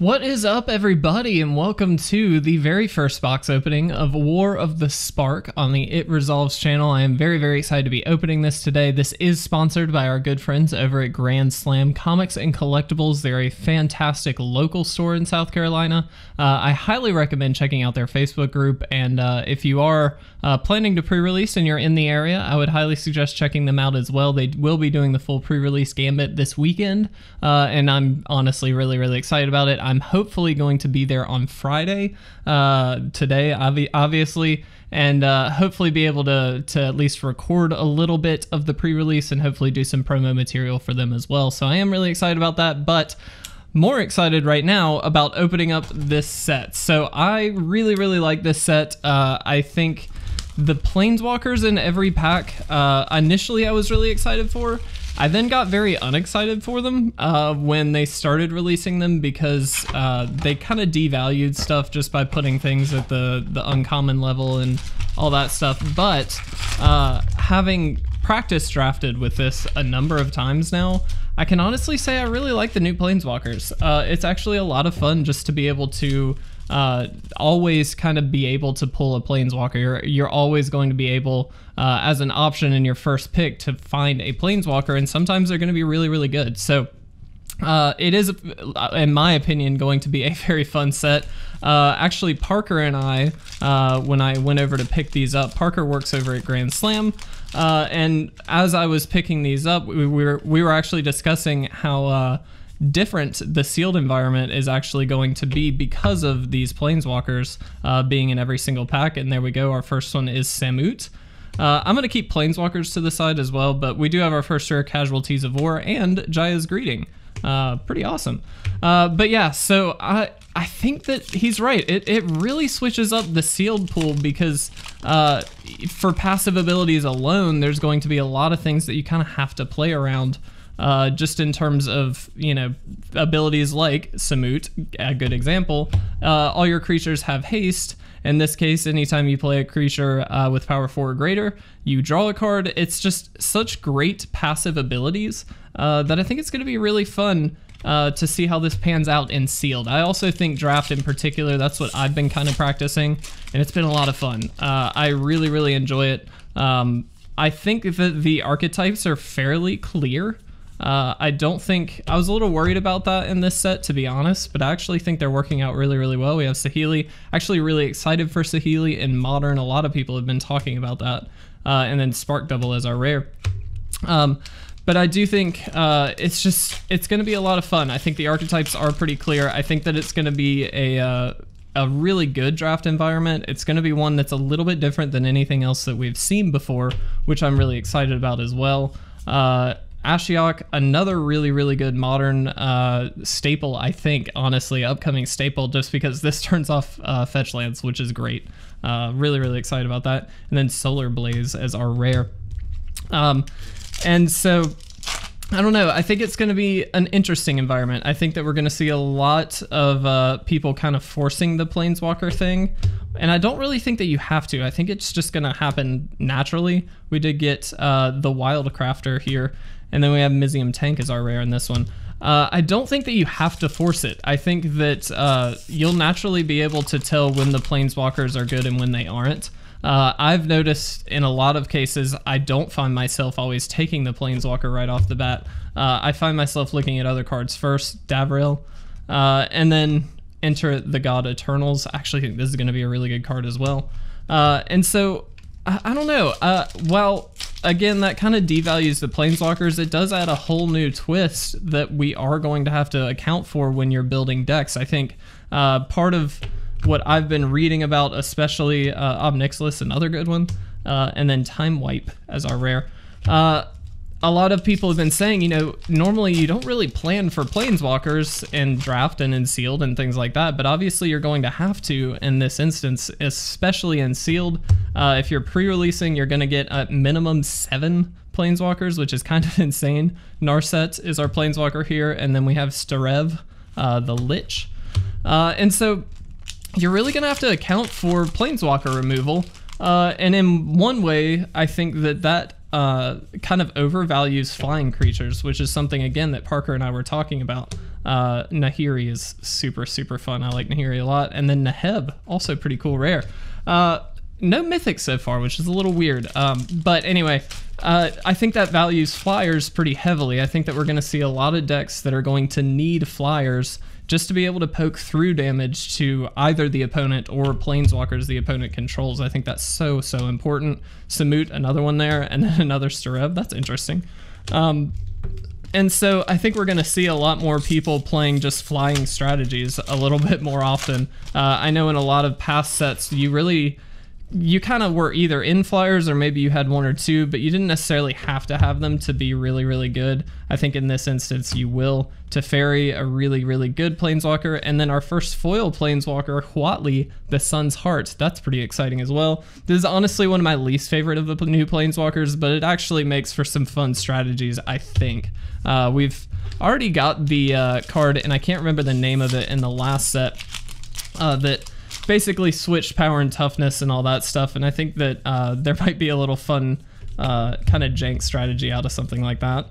What is up, everybody, and welcome to the very first box opening of War of the Spark on the It Resolves channel. I am very, very excited to be opening this today. This is sponsored by our good friends over at Grand Slam Comics and Collectibles. They're a fantastic local store in South Carolina. Uh, I highly recommend checking out their Facebook group, and uh, if you are uh, planning to pre-release and you're in the area, I would highly suggest checking them out as well. They will be doing the full pre-release gambit this weekend, uh, and I'm honestly really, really excited about it. I'm hopefully going to be there on Friday uh, today, obvi- obviously, and uh, hopefully be able to to at least record a little bit of the pre-release and hopefully do some promo material for them as well. So I am really excited about that, but more excited right now about opening up this set. So I really, really like this set. Uh, I think the planeswalkers in every pack, uh, initially I was really excited for. I then got very unexcited for them uh, when they started releasing them because uh, they kind of devalued stuff just by putting things at the, the uncommon level and all that stuff. But uh, having practice drafted with this a number of times now, I can honestly say I really like the new Planeswalkers. Uh, it's actually a lot of fun just to be able to uh, always kind of be able to pull a planeswalker. You're, you're always going to be able, uh, as an option in your first pick, to find a planeswalker, and sometimes they're going to be really, really good. So uh, it is, in my opinion, going to be a very fun set. Uh, actually, Parker and I, uh, when I went over to pick these up, Parker works over at Grand Slam, uh, and as I was picking these up, we, we were we were actually discussing how uh, different the sealed environment is actually going to be because of these planeswalkers uh, being in every single pack. And there we go. Our first one is Samut. Uh, I'm going to keep planeswalkers to the side as well, but we do have our first rare casualties of war and Jaya's greeting. Uh, pretty awesome. Uh, but yeah, so I I think that he's right. It, it really switches up the sealed pool because uh, for passive abilities alone, there's going to be a lot of things that you kind of have to play around uh, just in terms of you know abilities like Samut, a good example. Uh, all your creatures have haste. In this case, anytime you play a creature uh, with power four or greater, you draw a card. It's just such great passive abilities uh, that I think it's going to be really fun uh, to see how this pans out in sealed. I also think draft in particular, that's what I've been kind of practicing, and it's been a lot of fun. Uh, I really, really enjoy it. Um, I think that the archetypes are fairly clear. Uh, I don't think I was a little worried about that in this set, to be honest, but I actually think they're working out really, really well. We have Saheeli, actually really excited for Saheeli in Modern. A lot of people have been talking about that, uh, and then Spark Double as our rare. Um, but I do think uh, it's just it's going to be a lot of fun. I think the archetypes are pretty clear. I think that it's going to be a uh, a really good draft environment. It's going to be one that's a little bit different than anything else that we've seen before, which I'm really excited about as well. Uh, Ashiok, another really, really good modern uh, staple, I think, honestly, upcoming staple, just because this turns off uh, fetch lands, which is great. Uh, really, really excited about that. And then Solar Blaze as our rare. Um, and so, I don't know. I think it's going to be an interesting environment. I think that we're going to see a lot of uh, people kind of forcing the Planeswalker thing. And I don't really think that you have to. I think it's just going to happen naturally. We did get uh, the Wild Crafter here and then we have Mizzium Tank as our rare in this one. Uh, I don't think that you have to force it. I think that uh, you'll naturally be able to tell when the planeswalkers are good and when they aren't. Uh, I've noticed in a lot of cases, I don't find myself always taking the planeswalker right off the bat. Uh, I find myself looking at other cards first, Davriel, uh, and then enter the God Eternals. I actually think this is going to be a really good card as well. Uh, and so I, I don't know. Uh, well, again, that kind of devalues the planeswalkers. It does add a whole new twist that we are going to have to account for when you're building decks. I think uh, part of what I've been reading about, especially uh, Ob Nixilis, another good one, uh, and then Time Wipe as our rare. Uh, a lot of people have been saying, you know, normally you don't really plan for planeswalkers in draft and in sealed and things like that, but obviously you're going to have to in this instance, especially in sealed. Uh, if you're pre-releasing, you're going to get a minimum seven planeswalkers, which is kind of insane. Narset is our planeswalker here, and then we have Storrev, uh, the Lich. Uh, and so you're really going to have to account for planeswalker removal. Uh, and in one way, I think that that uh, kind of overvalues flying creatures, which is something again that Parker and I were talking about. Uh, Nahiri is super, super fun. I like Nahiri a lot. And then Neheb also pretty cool rare. Uh, no mythic so far, which is a little weird. Um, but anyway, uh, I think that values flyers pretty heavily. I think that we're going to see a lot of decks that are going to need flyers just to be able to poke through damage to either the opponent or planeswalkers the opponent controls. I think that's so, so important. Samut, another one there, and then another Storrev. That's interesting. Um, and so I think we're going to see a lot more people playing just flying strategies a little bit more often. Uh, I know in a lot of past sets, you really you kind of were either in flyers or maybe you had one or two, but you didn't necessarily have to have them to be really, really good. I think in this instance you will. Teferi, a really, really good planeswalker, and then our first foil planeswalker, Huatli, the Sun's Heart. That's pretty exciting as well. This is honestly one of my least favorite of the new planeswalkers, but it actually makes for some fun strategies, I think. Uh, we've already got the uh, card, and I can't remember the name of it in the last set, uh, that basically switched power and toughness and all that stuff. And I think that uh, there might be a little fun uh, kind of jank strategy out of something like that.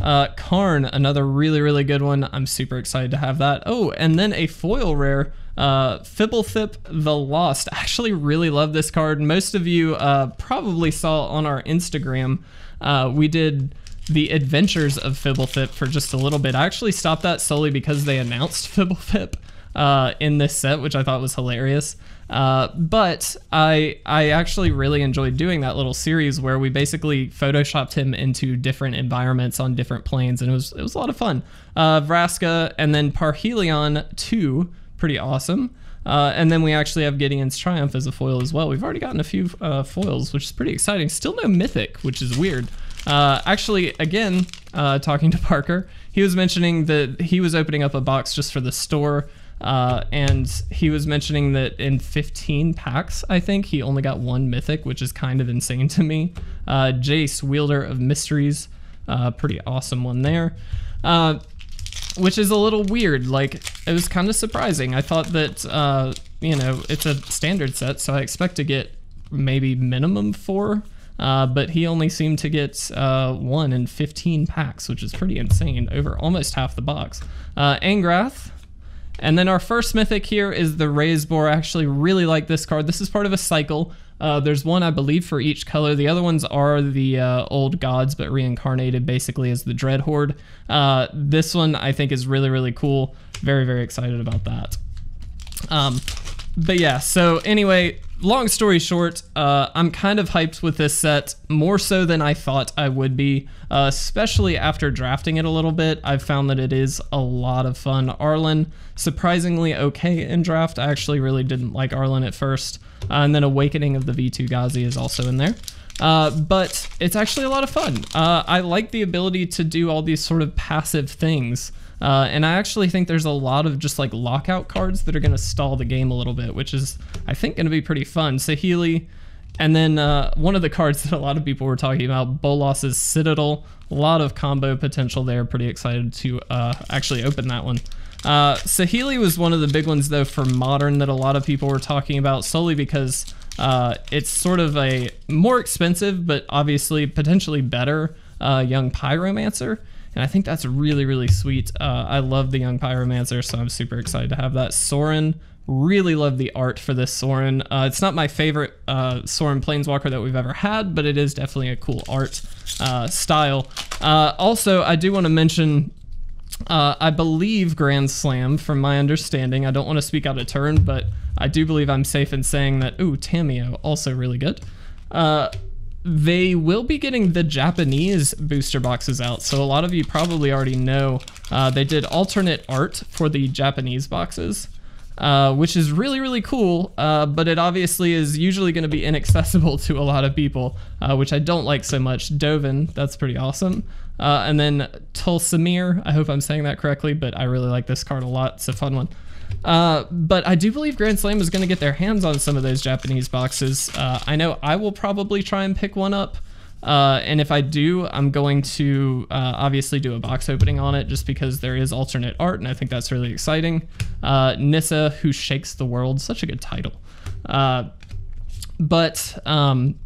Uh, Karn, another really, really good one. I'm super excited to have that. Oh, and then a foil rare, uh, Fblthp the Lost. Actually really love this card. Most of you uh, probably saw on our Instagram, uh, we did the adventures of Fblthp for just a little bit. I actually stopped that solely because they announced Fblthp uh, in this set, which I thought was hilarious. Uh, but I I actually really enjoyed doing that little series where we basically photoshopped him into different environments on different planes, and it was it was a lot of fun. Uh, Vraska and then Parhelion two, pretty awesome. Uh, and then we actually have Gideon's Triumph as a foil as well. We've already gotten a few uh, foils, which is pretty exciting. Still no Mythic, which is weird. Uh, actually, again, uh, talking to Parker, he was mentioning that he was opening up a box just for the store uh, and he was mentioning that in 15 packs, I think, he only got one mythic, which is kind of insane to me. Uh, Jace, Wielder of Mysteries, uh, pretty awesome one there. Uh, which is a little weird. Like, it was kind of surprising. I thought that, uh, you know, it's a standard set, so I expect to get maybe minimum four. Uh, but he only seemed to get one in 15 packs, which is pretty insane, over almost half the box. Angrath, and then our first mythic here is the Raze-Boar. I actually really like this card. This is part of a cycle. Uh, there's one, I believe, for each color. The other ones are the uh, old gods, but reincarnated basically as the Dread Horde. Uh, this one I think is really, really cool. Very, very excited about that. Um, but yeah, so anyway, long story short, uh, I'm kind of hyped with this set, more so than I thought I would be, uh, especially after drafting it a little bit. I've found that it is a lot of fun. Arlinn, surprisingly okay in draft. I actually really didn't like Arlinn at first. Uh, and then Awakening of the Vitu-Ghazi is also in there. Uh, but it's actually a lot of fun. Uh, I like the ability to do all these sort of passive things. Uh, and I actually think there's a lot of just like lockout cards that are going to stall the game a little bit, which is, I think, going to be pretty fun. Saheeli, and then uh, one of the cards that a lot of people were talking about, Bolas's Citadel. A lot of combo potential there. Pretty excited to uh, actually open that one. Uh, Saheeli was one of the big ones, though, for Modern that a lot of people were talking about, solely because uh, it's sort of a more expensive, but obviously potentially better uh, young Pyromancer. And I think that's really, really sweet. Uh, I love the Young Pyromancer, so I'm super excited to have that. Sorin, really love the art for this Sorin. Uh, it's not my favorite uh, Sorin Planeswalker that we've ever had, but it is definitely a cool art uh, style. Uh, also, I do want to mention uh, I believe Grand Slam, from my understanding. I don't want to speak out of turn, but I do believe I'm safe in saying that, ooh, Tamiyo, also really good. Uh, they will be getting the Japanese booster boxes out. So a lot of you probably already know uh, they did alternate art for the Japanese boxes, uh, which is really, really cool. Uh, but it obviously is usually going to be inaccessible to a lot of people, uh, which I don't like so much. Dovin, that's pretty awesome. Uh, and then Tolsimir, I hope I'm saying that correctly, but I really like this card a lot. It's a fun one. Uh, but I do believe Grand Slam is going to get their hands on some of those Japanese boxes. Uh, I know I will probably try and pick one up. Uh, and if I do, I'm going to uh, obviously do a box opening on it just because there is alternate art, and I think that's really exciting. Uh, Nissa, Who Shakes the World, such a good title. Uh, but um,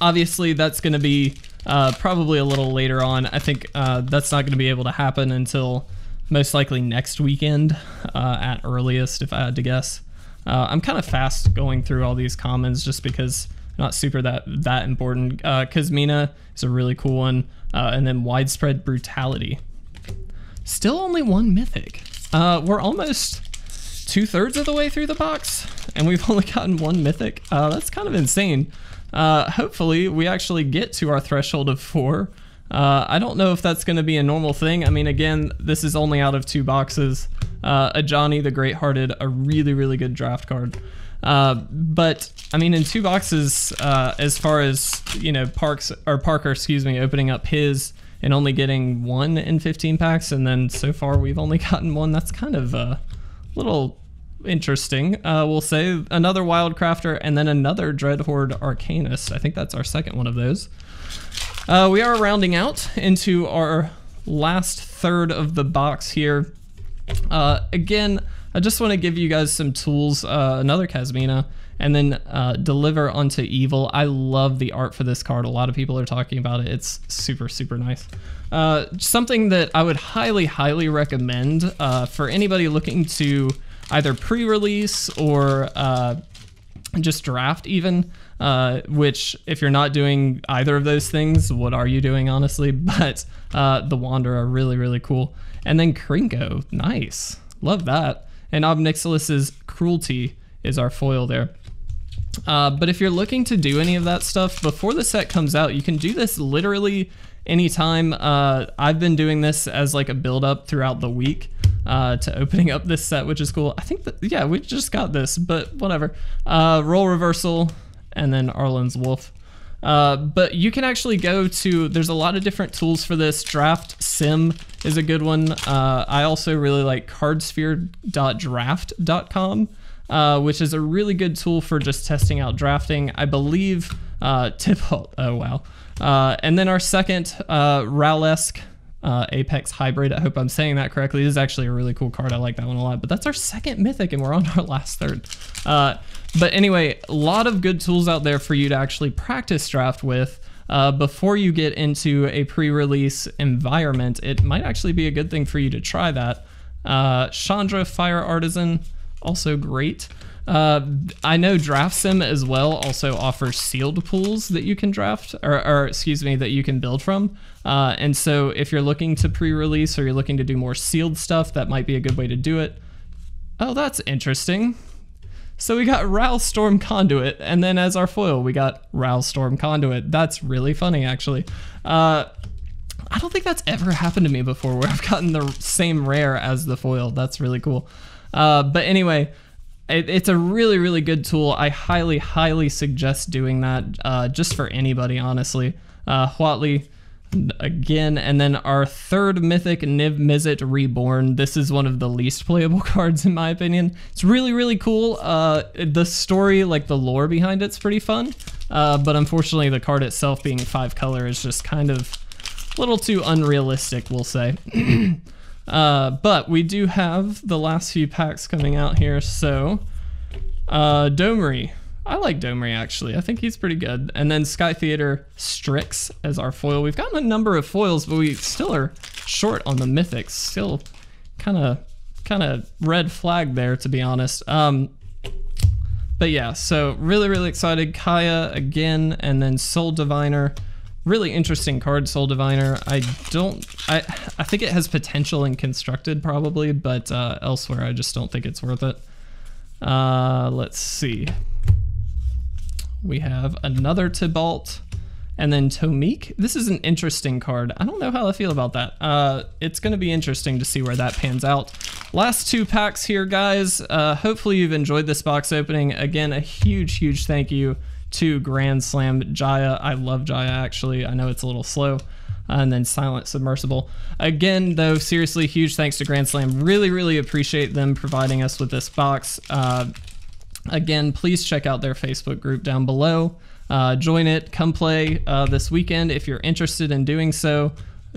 obviously, that's going to be probably a little later on. I think that's not going to be able to happen until most likely next weekend uh, at earliest, if I had to guess. Uh, I'm kind of fast going through all these commons just because not super that that important. Uh, Kasmina is a really cool one, uh, and then widespread brutality. Still only one mythic. Uh, we're almost two thirds of the way through the box, and we've only gotten one mythic. Uh, that's kind of insane. Uh, hopefully, we actually get to our threshold of four. Uh, I don't know if that's going to be a normal thing. I mean, again, this is only out of two boxes. Uh, Ajani the Great Hearted, a really, really good draft card. Uh, but I mean, in two boxes, uh, as far as you know, Parks or Parker, excuse me, opening up his and only getting one in 15 packs, and then so far we've only gotten one. That's kind of a little interesting. Uh, we'll say another Wildcrafter and then another Dreadhorde Arcanist. I think that's our second one of those. Uh, we are rounding out into our last third of the box here. Uh, again, I just want to give you guys some tools, uh, another Kasmina, and then uh, Deliver Unto Evil. I love the art for this card. A lot of people are talking about it. It's super, super nice. Uh, something that I would highly, highly recommend uh, for anybody looking to either pre-release or uh, just draft even. Uh, which, if you're not doing either of those things, what are you doing, honestly? But uh, the Wanderer, really, really cool. And then Krenko, nice. Love that. And Ob Nixilis's Cruelty is our foil there. Uh, but if you're looking to do any of that stuff before the set comes out, you can do this literally anytime. Uh, I've been doing this as like a build up throughout the week uh, to opening up this set, which is cool. I think that, yeah, we just got this, but whatever. Uh, role reversal and then Arlinn's Wolf. Uh, but you can actually go to, there's a lot of different tools for this. Draft Sim is a good one. Uh, I also really like cardsphere.draft.com, uh, which is a really good tool for just testing out drafting. I believe uh, Tibalt, oh wow. Uh, and then our second, uh, Roalesk uh, Apex Hybrid. I hope I'm saying that correctly. This is actually a really cool card. I like that one a lot. But that's our second mythic, and we're on our last third. Uh, but anyway, a lot of good tools out there for you to actually practice draft with. Uh, before you get into a pre-release environment, it might actually be a good thing for you to try that. Uh, Chandra Fire Artisan, also great. Uh, I know DraftSim as well also offers sealed pools that you can draft, or, or excuse me, that you can build from. Uh, and so if you're looking to pre-release or you're looking to do more sealed stuff, that might be a good way to do it. Oh, that's interesting. So we got Ral Storm Conduit, and then as our foil, we got Ral Storm Conduit. That's really funny, actually. Uh, I don't think that's ever happened to me before where I've gotten the same rare as the foil. That's really cool. Uh, but anyway, it, it's a really, really good tool. I highly, highly suggest doing that uh, just for anybody, honestly. Uh, Huatli, again, and then our third mythic, Niv Mizzet Reborn. This is one of the least playable cards, in my opinion. It's really, really cool. Uh, the story, like the lore behind it's pretty fun, uh, but unfortunately, the card itself being five color is just kind of a little too unrealistic, we'll say. Uh, but we do have the last few packs coming out here, so uh, Domri. I like Domri actually. I think he's pretty good. And then Sky Theater Strix as our foil. We've gotten a number of foils, but we still are short on the mythics. Still kind of kind of red flag there, to be honest. Um, but yeah, so really, really excited. Kaya again, and then Soul Diviner really interesting card, Soul Diviner. I don't, I, I think it has potential in constructed probably, but uh, elsewhere I just don't think it's worth it. Uh, let's see. We have another Tibalt and then Tomik. This is an interesting card. I don't know how I feel about that. Uh, it's going to be interesting to see where that pans out. Last two packs here, guys. Uh, hopefully you've enjoyed this box opening. Again, a huge, huge thank you to Grand Slam Jaya. I love Jaya actually. I know it's a little slow. and then Silent Submersible. Again, though, seriously, huge thanks to Grand Slam. Really, really appreciate them providing us with this box. Uh, again, please check out their Facebook group down below. Uh, join it, come play uh, this weekend if you're interested in doing so.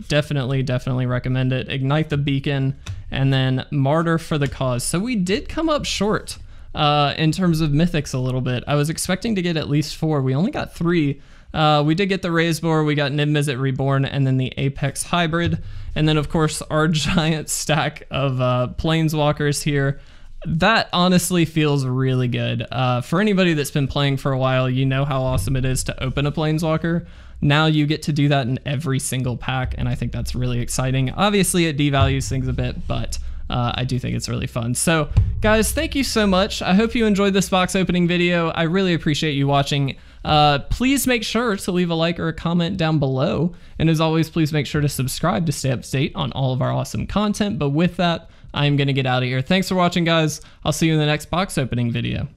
Definitely, definitely recommend it. Ignite the Beacon and then Martyr for the Cause. So we did come up short uh, in terms of mythics a little bit. I was expecting to get at least four. We only got three. Uh, we did get the Raze-Boar, we got Niv Mizzet Reborn, and then the Apex Hybrid. And then, of course, our giant stack of uh, Planeswalkers here. That honestly feels really good. Uh, for anybody that's been playing for a while, you know how awesome it is to open a Planeswalker. Now you get to do that in every single pack, and I think that's really exciting. Obviously, it devalues things a bit, but uh, I do think it's really fun. So, guys, thank you so much. I hope you enjoyed this box opening video. I really appreciate you watching. Uh, please make sure to leave a like or a comment down below. And as always, please make sure to subscribe to stay up to date on all of our awesome content. But with that, I'm going to get out of here. Thanks for watching, guys. I'll see you in the next box opening video.